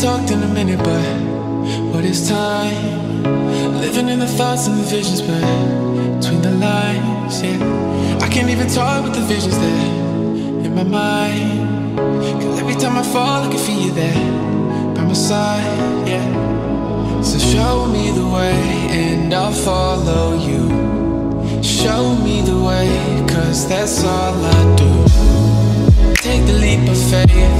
talked in a minute, but what is time? Living in the thoughts and the visions, but between the lines, yeah. I can't even talk with the visions there in my mind. Cause every time I fall, I can feel you there by my side, yeah. So show me the way and I'll follow you. Show me the way, cause that's all I do. Take the leap of faith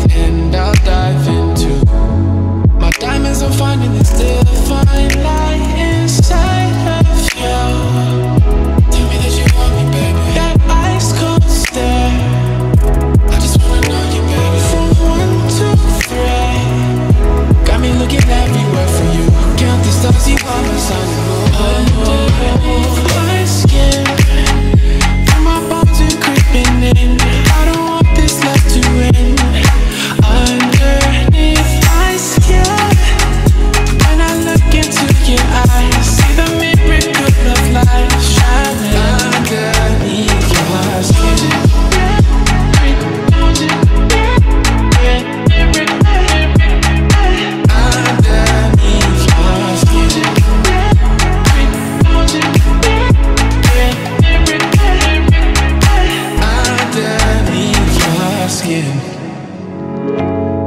skin.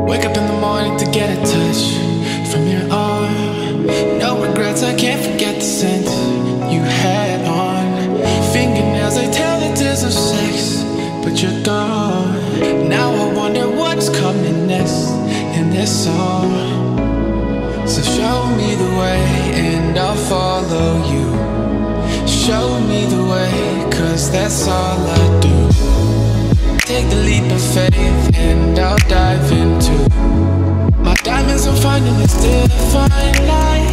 Wake up in the morning to get a touch from your arm. No regrets, I can't forget the scent you had on. Fingernails, they tell the tales of sex, but you're gone. Now I wonder what's coming next in this song. So show me the way and I'll follow you. Show me the way, cause that's all I do. Finding this divine light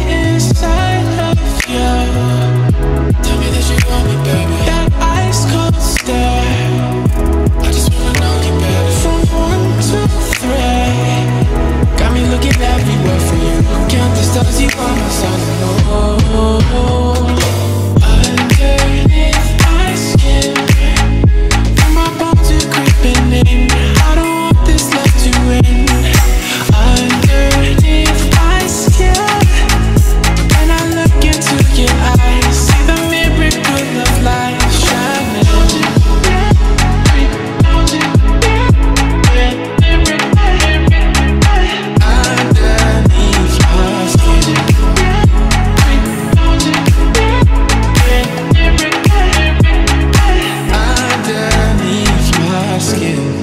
inside of skin